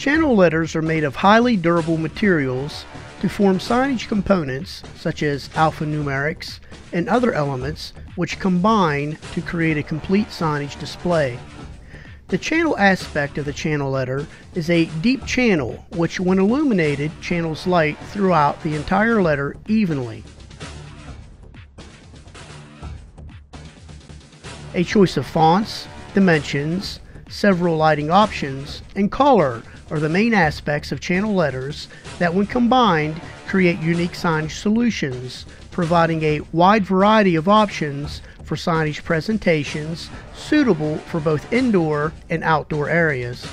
Channel letters are made of highly durable materials to form signage components such as alphanumerics and other elements which combine to create a complete signage display. The channel aspect of the channel letter is a deep channel which when illuminated channels light throughout the entire letter evenly. A choice of fonts, dimensions, several lighting options, and color are the main aspects of channel letters that when combined create unique signage solutions, providing a wide variety of options for signage presentations suitable for both indoor and outdoor areas.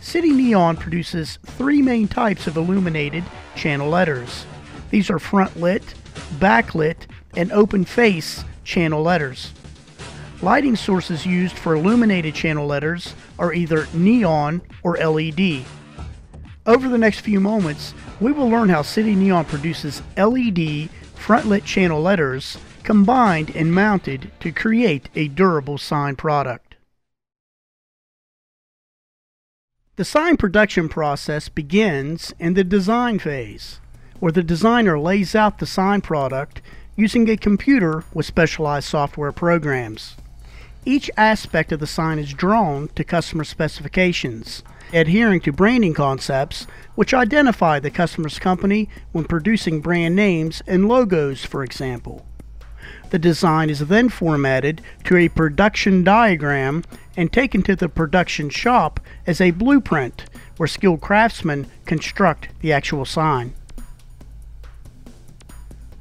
City Neon produces three main types of illuminated channel letters. These are front lit, backlit, and open face channel letters. Lighting sources used for illuminated channel letters are either neon or LED. Over the next few moments, we will learn how City Neon produces LED front lit channel letters combined and mounted to create a durable sign product. The sign production process begins in the design phase, where the designer lays out the sign product using a computer with specialized software programs. Each aspect of the sign is drawn to customer specifications, adhering to branding concepts which identify the customer's company when producing brand names and logos, for example. The design is then formatted to a production diagram and taken to the production shop as a blueprint where skilled craftsmen construct the actual sign.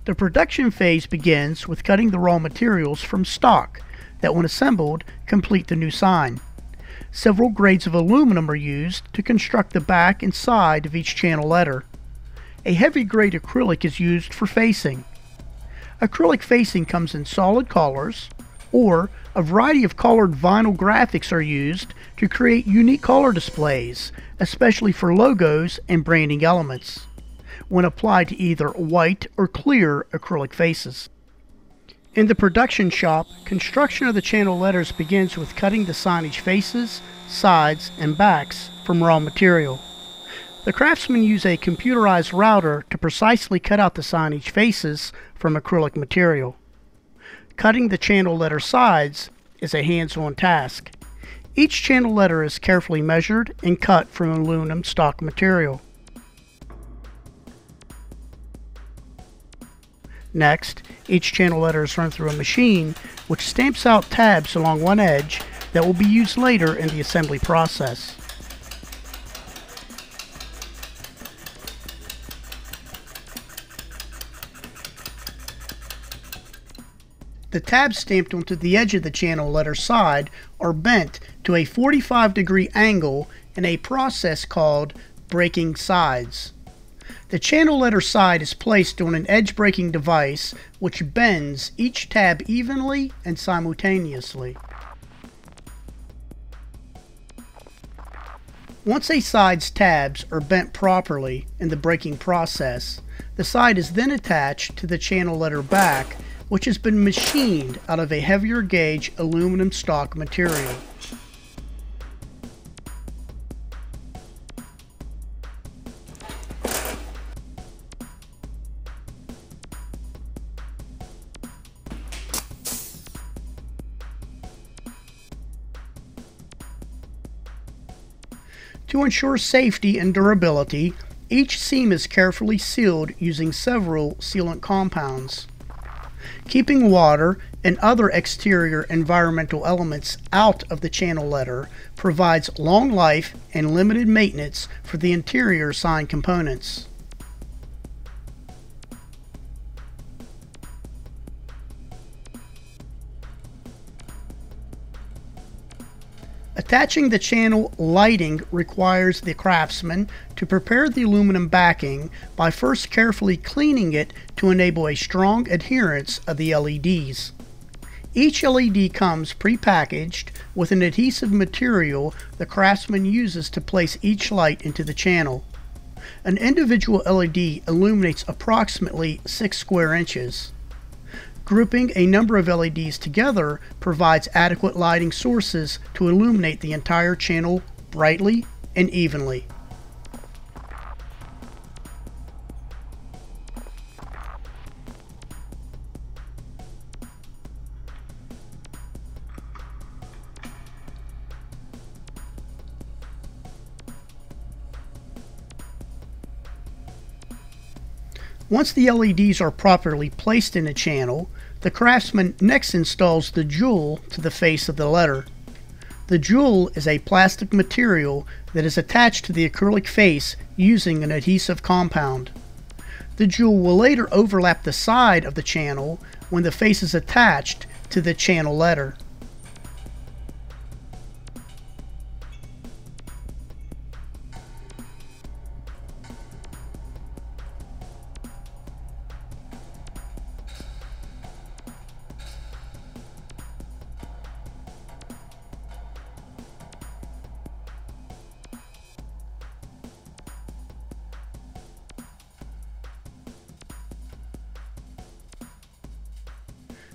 The production phase begins with cutting the raw materials from stock that when assembled complete the new sign. Several grades of aluminum are used to construct the back and side of each channel letter. A heavy grade acrylic is used for facing. Acrylic facing comes in solid colors, or a variety of colored vinyl graphics are used to create unique color displays, especially for logos and branding elements, when applied to either white or clear acrylic faces. In the production shop, construction of the channel letters begins with cutting the signage faces, sides, and backs from raw material. The craftsmen use a computerized router to precisely cut out the signage faces from acrylic material. Cutting the channel letter sides is a hands-on task. Each channel letter is carefully measured and cut from aluminum stock material. Next, each channel letter is run through a machine which stamps out tabs along one edge that will be used later in the assembly process. The tabs stamped onto the edge of the channel letter side are bent to a 45 degree angle in a process called breaking sides. The channel letter side is placed on an edge breaking device which bends each tab evenly and simultaneously. Once a side's tabs are bent properly in the breaking process, the side is then attached to the channel letter back which has been machined out of a heavier gauge aluminum stock material. To ensure safety and durability, each seam is carefully sealed using several sealant compounds. Keeping water and other exterior environmental elements out of the channel letter provides long life and limited maintenance for the interior sign components. Attaching the channel lighting requires the craftsman to prepare the aluminum backing by first carefully cleaning it to enable a strong adherence of the LEDs. Each LED comes pre-packaged with an adhesive material the craftsman uses to place each light into the channel. An individual LED illuminates approximately 6 square inches. Grouping a number of LEDs together provides adequate lighting sources to illuminate the entire channel brightly and evenly. Once the LEDs are properly placed in a channel, the craftsman next installs the jewel to the face of the letter. The jewel is a plastic material that is attached to the acrylic face using an adhesive compound. The jewel will later overlap the side of the channel when the face is attached to the channel letter.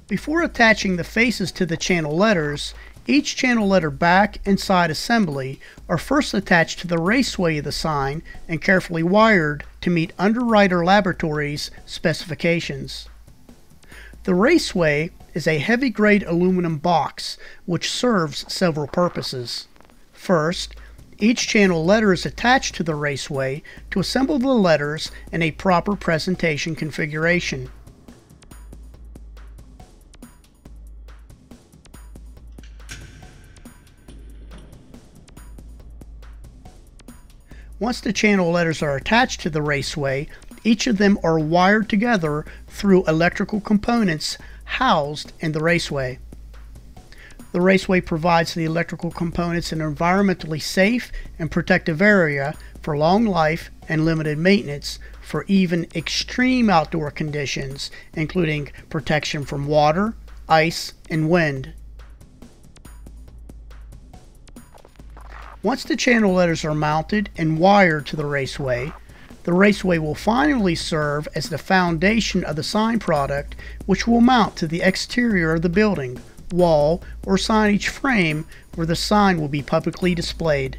Before attaching the faces to the channel letters, each channel letter back and side assembly are first attached to the raceway of the sign and carefully wired to meet Underwriter Laboratories specifications. The raceway is a heavy grade aluminum box which serves several purposes. First, each channel letter is attached to the raceway to assemble the letters in a proper presentation configuration. Once the channel letters are attached to the raceway, each of them are wired together through electrical components housed in the raceway. The raceway provides the electrical components an environmentally safe and protective area for long life and limited maintenance for even extreme outdoor conditions, including protection from water, ice, and wind. Once the channel letters are mounted and wired to the raceway, the raceway will finally serve as the foundation of the sign product which will mount to the exterior of the building, wall, or signage frame where the sign will be publicly displayed.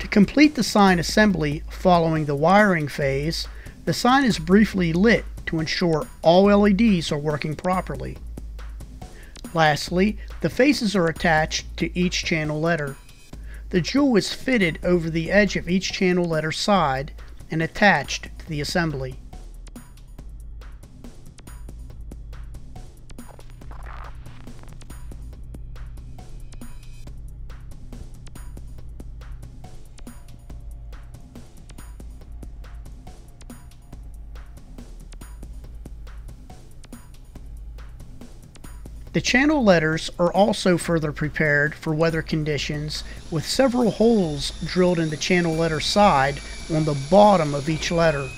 To complete the sign assembly following the wiring phase, the sign is briefly lit to ensure all LEDs are working properly. Lastly, the faces are attached to each channel letter. The jewel is fitted over the edge of each channel letter side and attached to the assembly. The channel letters are also further prepared for weather conditions with several holes drilled in the channel letter side on the bottom of each letter.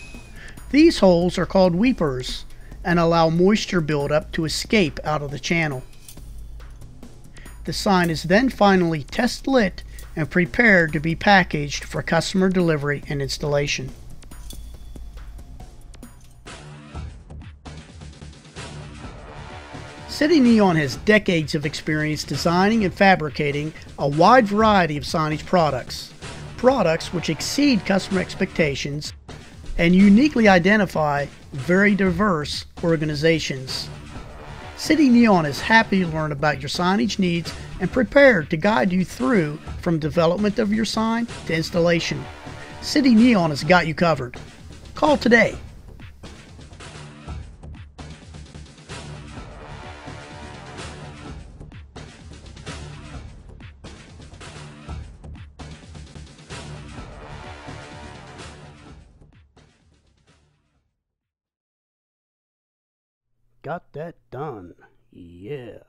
These holes are called weepers and allow moisture buildup to escape out of the channel. The sign is then finally test lit and prepared to be packaged for customer delivery and installation. City Neon has decades of experience designing and fabricating a wide variety of signage products. Products which exceed customer expectations and uniquely identify very diverse organizations. City Neon is happy to learn about your signage needs and prepared to guide you through from development of your sign to installation. City Neon has got you covered. Call today Got that done. Yeah.